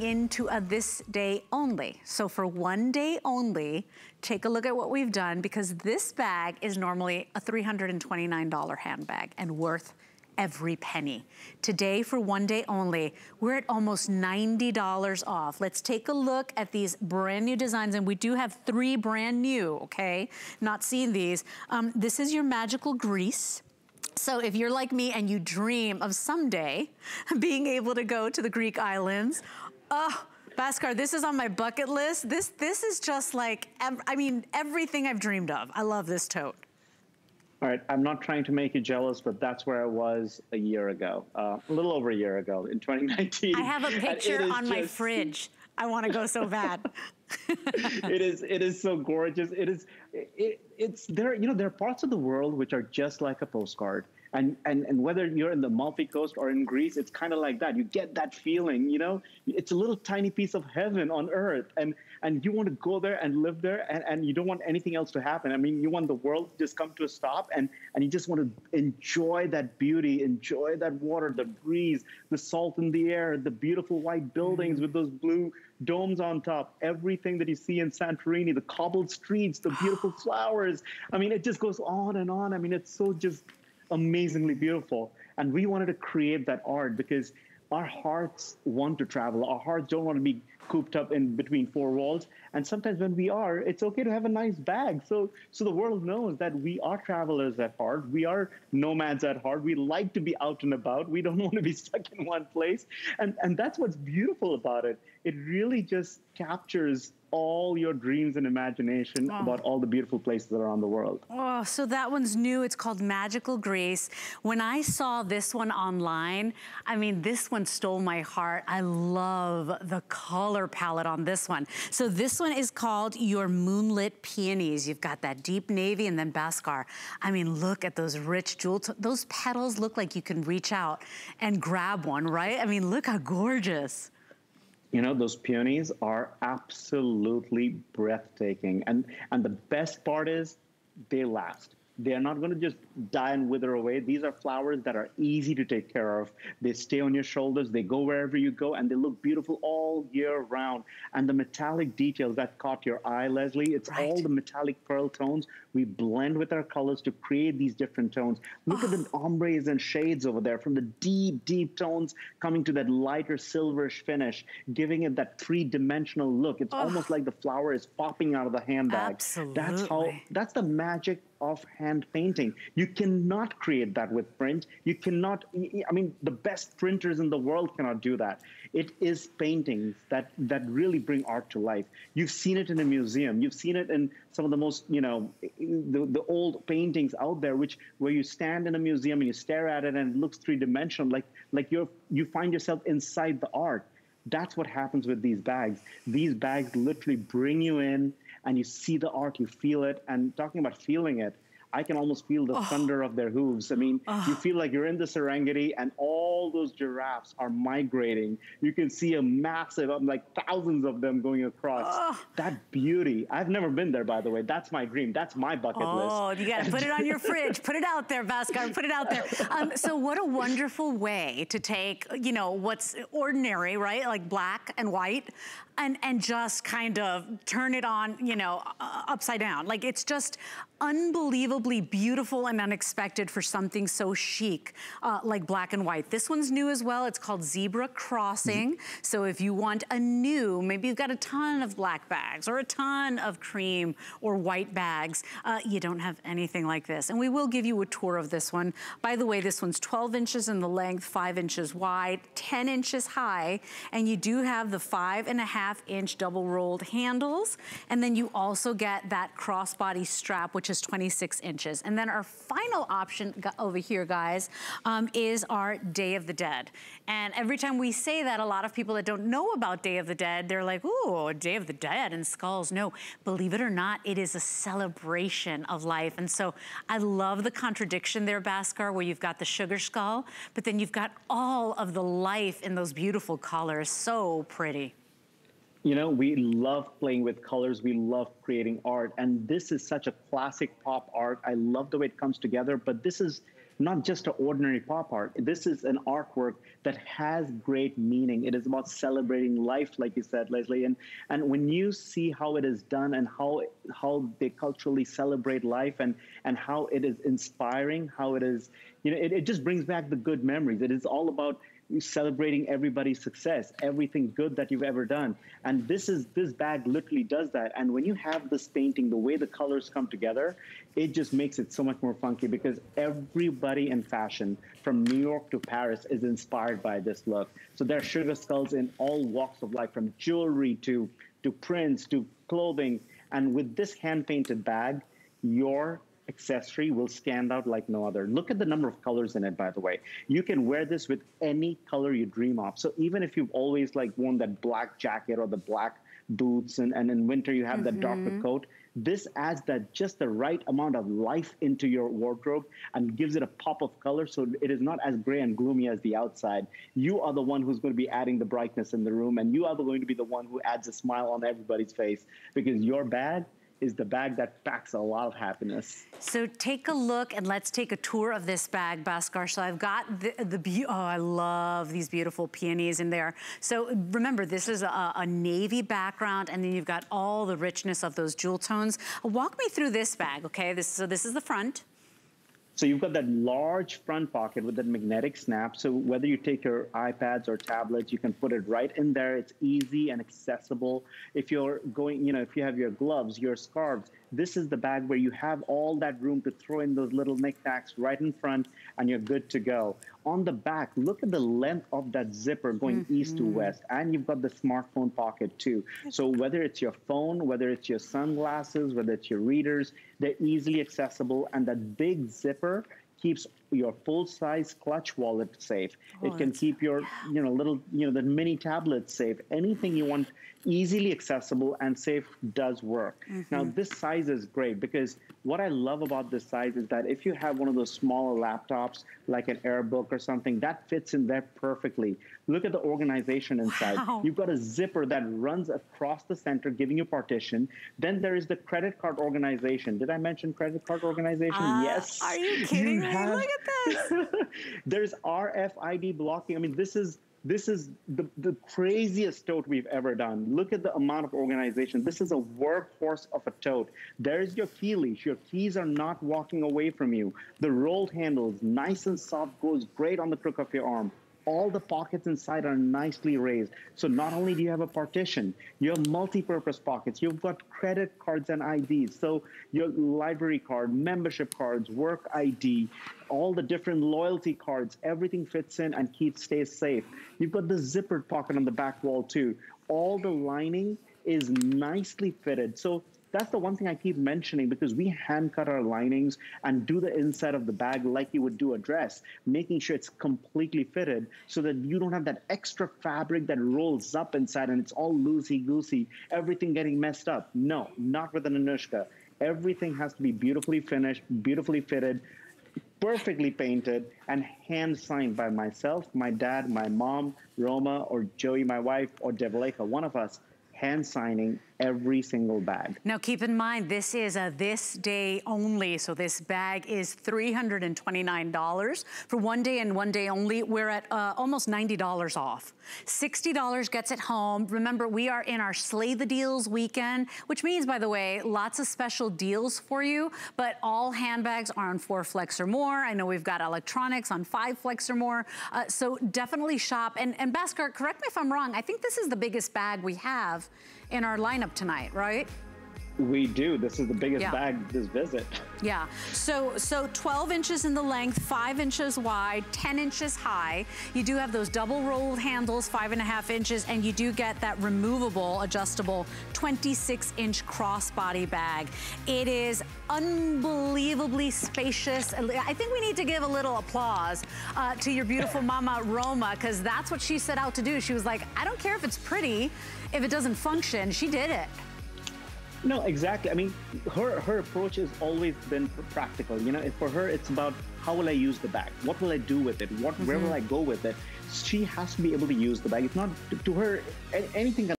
into a this day only. So for one day only, take a look at what we've done because this bag is normally a $329 handbag and worth every penny. Today, for one day only, we're at almost $90 off. Let's take a look at these brand new designs, and we do have three brand new, okay? Not seeing these. Um, this is your Magical Greece. So if you're like me and you dream of someday being able to go to the Greek islands Oh, Bhaskar, this is on my bucket list. This this is just like, I mean, everything I've dreamed of. I love this tote. All right, I'm not trying to make you jealous, but that's where I was a year ago, uh, a little over a year ago in 2019. I have a picture on just... my fridge. I want to go so bad. it is it is so gorgeous. It is it, it's there. You know, there are parts of the world which are just like a postcard. And, and, and whether you're in the Amalfi Coast or in Greece, it's kind of like that. You get that feeling, you know, it's a little tiny piece of heaven on earth. And, and you want to go there and live there and, and you don't want anything else to happen. I mean, you want the world to just come to a stop and, and you just want to enjoy that beauty, enjoy that water, the breeze, the salt in the air, the beautiful white buildings mm. with those blue domes on top, everything that you see in Santorini, the cobbled streets, the beautiful flowers. I mean, it just goes on and on. I mean, it's so just amazingly beautiful. And we wanted to create that art because our hearts want to travel. Our hearts don't want to be cooped up in between four walls. And sometimes when we are, it's okay to have a nice bag. So, so the world knows that we are travelers at heart. We are nomads at heart. We like to be out and about. We don't want to be stuck in one place. And, and that's what's beautiful about it. It really just captures all your dreams and imagination oh. about all the beautiful places around the world. Oh, so that one's new. It's called Magical Greece. When I saw this one online, I mean, this one stole my heart. I love the color palette on this one. So this one is called Your Moonlit Peonies. You've got that deep navy and then Bhaskar. I mean, look at those rich jewels. Those petals look like you can reach out and grab one, right? I mean, look how gorgeous you know those peonies are absolutely breathtaking and and the best part is they last they're not going to just die and wither away. These are flowers that are easy to take care of. They stay on your shoulders, they go wherever you go, and they look beautiful all year round. And the metallic details that caught your eye, Leslie, it's right. all the metallic pearl tones. We blend with our colors to create these different tones. Look oh. at the ah. ombres and shades over there from the deep, deep tones coming to that lighter silverish finish, giving it that three-dimensional look. It's oh. almost like the flower is popping out of the handbag. Absolutely. That's how, that's the magic of hand painting. You cannot create that with print. You cannot, I mean, the best printers in the world cannot do that. It is paintings that, that really bring art to life. You've seen it in a museum. You've seen it in some of the most, you know, the, the old paintings out there, which where you stand in a museum and you stare at it and it looks three dimensional, like, like you're, you find yourself inside the art. That's what happens with these bags. These bags literally bring you in and you see the art, you feel it. And talking about feeling it, I can almost feel the oh. thunder of their hooves. I mean, oh. you feel like you're in the Serengeti and all those giraffes are migrating. You can see a massive, um, like thousands of them going across. Oh. That beauty. I've never been there, by the way. That's my dream. That's my bucket oh, list. Oh, you got to put it on your fridge. Put it out there, Bhaskar. Put it out there. Um, so what a wonderful way to take, you know, what's ordinary, right? Like black and white, and, and just kind of turn it on, you know, uh, upside down. Like it's just unbelievably beautiful and unexpected for something so chic uh, like black and white. This one's new as well. It's called Zebra Crossing. Mm -hmm. So if you want a new, maybe you've got a ton of black bags or a ton of cream or white bags, uh, you don't have anything like this. And we will give you a tour of this one. By the way, this one's 12 inches in the length, five inches wide, 10 inches high, and you do have the five and a half inch double rolled handles. And then you also get that crossbody strap, which is 26 inches. And then our final option over here, guys, um, is our Day of the Dead. And every time we say that, a lot of people that don't know about Day of the Dead, they're like, ooh, Day of the Dead and skulls. No, believe it or not, it is a celebration of life. And so I love the contradiction there, Bhaskar, where you've got the sugar skull, but then you've got all of the life in those beautiful colors. So pretty. You know, we love playing with colors. We love creating art. And this is such a classic pop art. I love the way it comes together. But this is not just an ordinary pop art. This is an artwork that has great meaning. It is about celebrating life, like you said, Leslie. And and when you see how it is done and how how they culturally celebrate life and and how it is inspiring, how it is, you know, it, it just brings back the good memories. It is all about celebrating everybody's success, everything good that you've ever done. And this is this bag literally does that. And when you have this painting, the way the colors come together, it just makes it so much more funky because everybody in fashion from New York to Paris is inspired by this look. So there are sugar skulls in all walks of life, from jewelry to to prints to clothing. And with this hand painted bag, your accessory will stand out like no other. Look at the number of colors in it, by the way. You can wear this with any color you dream of. So even if you've always like worn that black jacket or the black boots and, and in winter you have mm-hmm. that darker coat, this adds that just the right amount of life into your wardrobe and gives it a pop of color so it is not as gray and gloomy as the outside. You are the one who's going to be adding the brightness in the room and you are going to be the one who adds a smile on everybody's face because your bag is the bag that packs a lot of happiness. So take a look and let's take a tour of this bag, Bhaskar. So I've got the, the oh, I love these beautiful peonies in there. So remember, this is a, a navy background and then you've got all the richness of those jewel tones. Walk me through this bag, okay? This, so this is the front. So you've got that large front pocket with that magnetic snap. So whether you take your iPads or tablets, you can put it right in there. It's easy and accessible. If you're going, you know, if you have your gloves, your scarves, this is the bag where you have all that room to throw in those little knickknacks right in front and you're good to go. On the back, look at the length of that zipper going mm -hmm. east to west. And you've got the smartphone pocket too. So whether it's your phone, whether it's your sunglasses, whether it's your readers, they're easily accessible. And that big zipper keeps your full size clutch wallet safe. Oh, it can keep your, you know, little, you know, the mini tablets safe. Anything you want easily accessible and safe does work. Mm-hmm. Now, this size is great because what I love about this size is that if you have one of those smaller laptops, like an AirBook or something, that fits in there perfectly. Look at the organization inside. Wow. You've got a zipper that runs across the center, giving you partition. Then there is the credit card organization. Did I mention credit card organization? Uh, yes. Are you kidding you me? Have... Look at this. There's RFID blocking. I mean, this is this is the, the craziest tote we've ever done. Look at the amount of organization. This is a workhorse of a tote. There's your key leash. Your keys are not walking away from you. The rolled handles, nice and soft, goes great on the crook of your arm all the pockets inside are nicely raised. So not only do you have a partition, you have multi-purpose pockets. You've got credit cards and IDs. So your library card, membership cards, work ID, all the different loyalty cards, everything fits in and keeps stays safe. You've got the zippered pocket on the back wall too. All the lining is nicely fitted. So that's the one thing I keep mentioning because we hand cut our linings and do the inside of the bag like you would do a dress, making sure it's completely fitted so that you don't have that extra fabric that rolls up inside and it's all loosey goosey, everything getting messed up. No, not with an Anuschka. Everything has to be beautifully finished, beautifully fitted, perfectly painted and hand signed by myself, my dad, my mom, Roma, or Joey, my wife, or Devleka, one of us hand signing every single bag. Now keep in mind, this is a this day only, so this bag is $329 for one day and one day only. We're at uh, almost $90 off. $60 gets it home. Remember, we are in our Slay the Deals weekend, which means, by the way, lots of special deals for you, but all handbags are on four flex or more. I know we've got electronics on five flex or more, uh, so definitely shop. And, and Bhaskar, correct me if I'm wrong, I think this is the biggest bag we have in our lineup tonight, right? We do. This is the biggest yeah. bag this visit. Yeah. So so 12 inches in the length, 5 inches wide, 10 inches high. You do have those double rolled handles, five and a half inches, and you do get that removable, adjustable 26 inch crossbody bag. It is unbelievably spacious. I think we need to give a little applause uh, to your beautiful mama Roma, because that's what she set out to do. She was like, I don't care if it's pretty, if it doesn't function, she did it. No, exactly. I mean, her her approach has always been practical. You know, for her, it's about how will I use the bag? What will I do with it? What mm -hmm. where will mm-hmm. I go with it? She has to be able to use the bag. It's not to her anything